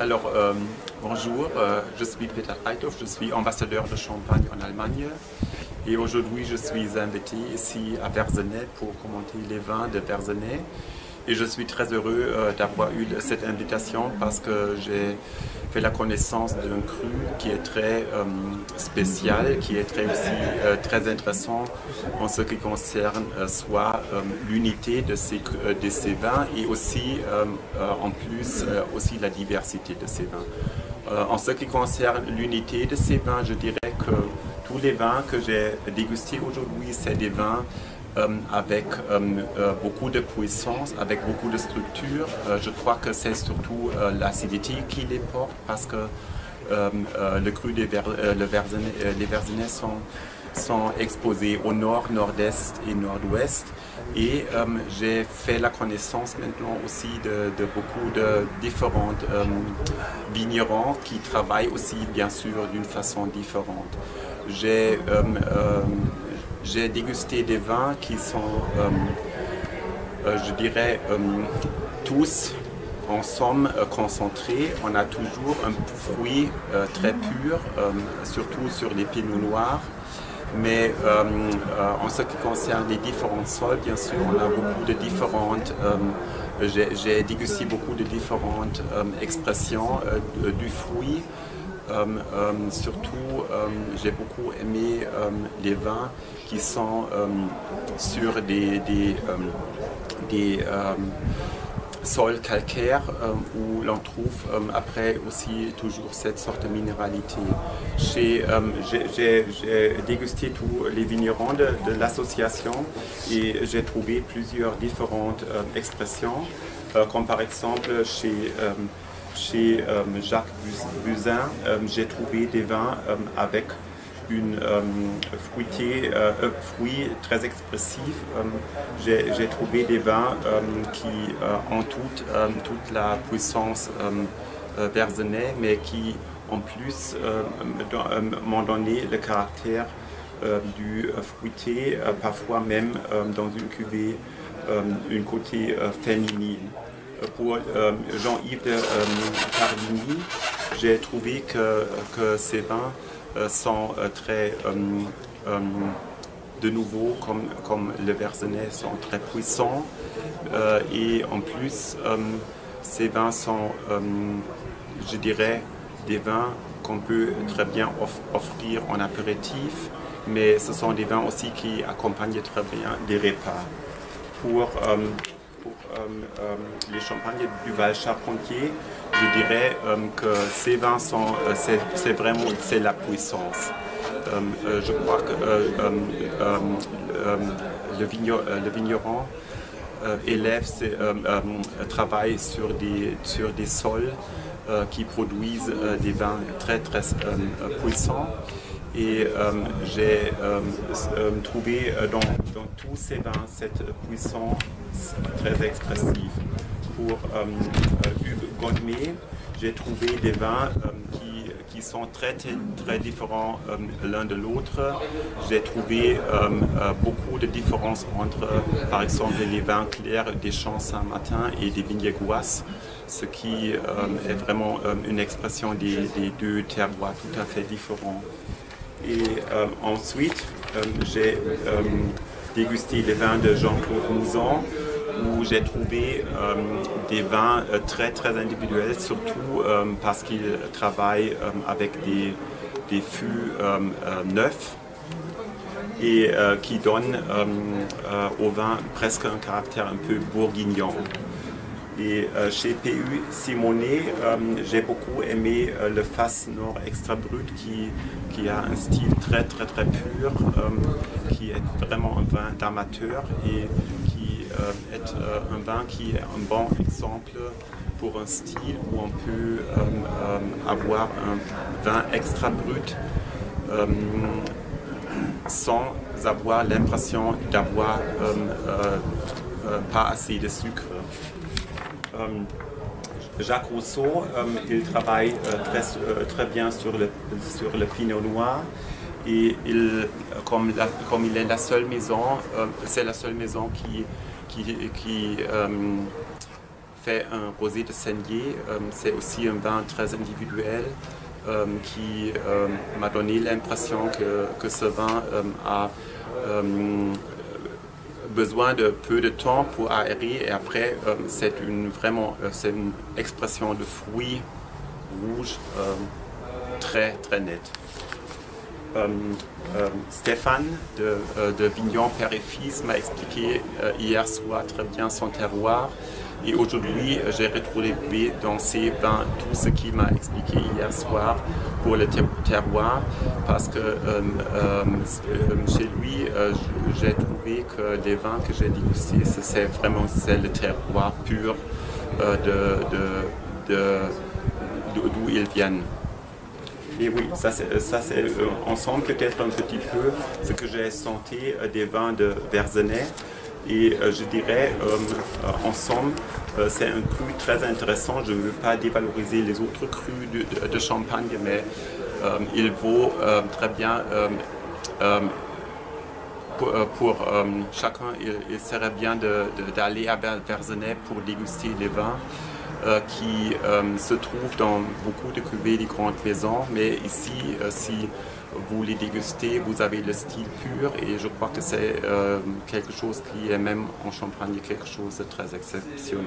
Alors, euh, bonjour, euh, je suis Peter Reithoff, je suis ambassadeur de Champagne en Allemagne et aujourd'hui je suis invité ici à Verzenay pour commenter les vins de Verzenay. Et je suis très heureux euh, d'avoir eu cette invitation parce que j'ai fait la connaissance d'un cru qui est très euh, spécial, qui est très aussi euh, très intéressant en ce qui concerne soit l'unité de ces, de ces vins et aussi en plus aussi la diversité de ces vins. en ce qui concerne l'unité de ces vins, je dirais que tous les vins que j'ai dégustés aujourd'hui, c'est des vins avec euh, euh, beaucoup de puissance, avec beaucoup de structure. je crois que c'est surtout l'acidité qui les porte parce que le cru des les Verzenais sont, sont exposés au nord, nord-est et nord-ouest. Et j'ai fait la connaissance maintenant aussi de, beaucoup de différents vignerons qui travaillent aussi bien sûr d'une façon différente. J'ai j'ai dégusté des vins qui sont, euh, euh, je dirais, euh, tous en somme concentrés. On a toujours un fruit très pur, surtout sur les pinots noirs. Mais en ce qui concerne les différents sols, bien sûr, on a beaucoup de différentes. J'ai dégusté beaucoup de différentes expressions du fruit. Euh, euh, surtout, euh, j'ai beaucoup aimé les vins qui sont sur des, des, des sols calcaires où l'on trouve après aussi toujours cette sorte de minéralité. J'ai dégusté tous les vignerons de l'association et j'ai trouvé plusieurs différentes expressions, comme par exemple chez chez euh, Jacques Buzyn, euh, j'ai trouvé des vins euh, avec une fruité, fruit très expressif. j'ai trouvé des vins qui ont toute, toute la puissance verzenais, mais qui en plus m'ont donné le caractère du fruité, parfois même dans une cuvée, une côté féminine pour euh, Jean-Yves de euh, j'ai trouvé que, que, ces vins euh, sont très, de nouveau, comme, comme le Verzenay, sont très puissants. et en plus, ces vins sont, je dirais, des vins qu'on peut très bien offrir en apéritif, mais ce sont des vins aussi qui accompagnent très bien des repas. Pour pour euh, euh, les champagnes du Val Charpentier, je dirais euh, que ces vins sont, c'est vraiment c'est la puissance. je crois que le, vigneron élève, travaille sur des, sur des sols qui produisent des vins très très puissants. Et euh, j'ai euh, euh, trouvé dans, tous ces vins cette puissance très expressive. Pour Hugues Godmé, j'ai trouvé des vins qui, sont très, très différents l'un de l'autre. J'ai trouvé beaucoup de différences entre, par exemple, les vins clairs des Champs Saint-Martin et des Vignes-Gouas, ce qui est vraiment une expression des, des deux terroirs tout à fait différents. Et euh, ensuite, euh, j'ai euh, dégusté les vins de Jean-Claude Mouzon, où j'ai trouvé des vins très très individuels, surtout parce qu'il travaille avec des, des fûts neufs et qui donnent au vin presque un caractère un peu bourguignon. Et chez PU Simonet, j'ai beaucoup aimé le Face Nord Extra Brut qui qui a un style très très très pur, euh, qui est vraiment un vin d'amateur et qui euh, est euh, un vin qui est un bon exemple pour un style où on peut avoir un vin extra brut sans avoir l'impression d'avoir pas assez de sucre. Jacques Rousseau, euh, il travaille euh, très, euh, très, bien sur le, sur le pinot noir. Et il, comme, comme il est la seule maison, c'est la seule maison qui, qui, qui fait un rosé de saignée. C'est aussi un vin très individuel qui m'a donné l'impression que, que, ce vin a besoin de peu de temps pour aérer et après c'est une vraiment c'est une expression de fruits rouges très très nette. Euh, euh, Stéphane de, euh, de, Vignon Père et Fils m'a expliqué hier soir très bien son terroir. Et aujourd'hui, j'ai retrouvé dans ces vins tout ce qu'il m'a expliqué hier soir pour le terroir, parce que chez lui, j'ai trouvé que les vins que j'ai dégustés, c'est vraiment le terroir pur de, d'où ils viennent. Et oui, ça c'est euh, ensemble peut-être un petit peu ce que j'ai senti euh, des vins de Verzenay. Et euh, je dirais, ensemble, c'est un cru très intéressant. Je ne veux pas dévaloriser les autres crus de, Champagne, mais il vaut très bien pour, chacun, il, serait bien d'aller à Verzenay pour déguster les vins. Euh, qui euh, se trouve dans beaucoup de cuvées des grandes maisons, mais ici, euh, si vous les dégustez, vous avez le style pur et je crois que c'est quelque chose qui est même en Champagne quelque chose de très exceptionnel.